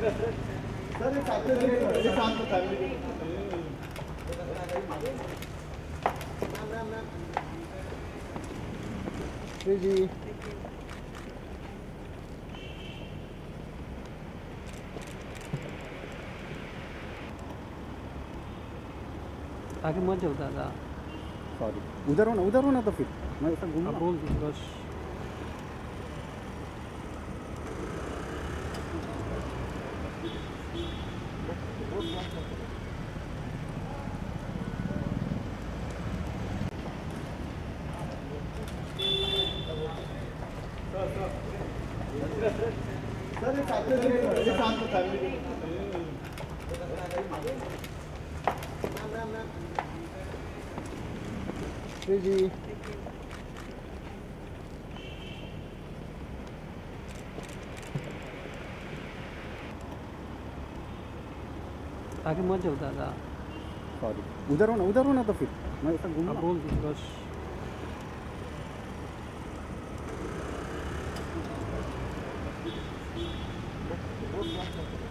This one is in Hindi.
सर एक साथ एक साथ फैमिली जी आगे मत जाओ दादा। सॉरी उधर हो ना उधर हो ना तो फिर। मैं ऐसा घूम बोल दी बस सर एक साथ एक साथ फैमिली जी आगे मत जाओ दादा। सॉरी उधर हो ना उधर हो ना तो फिर। मैं ऐसा घूम बोल दी बस। Вот, вот, вот.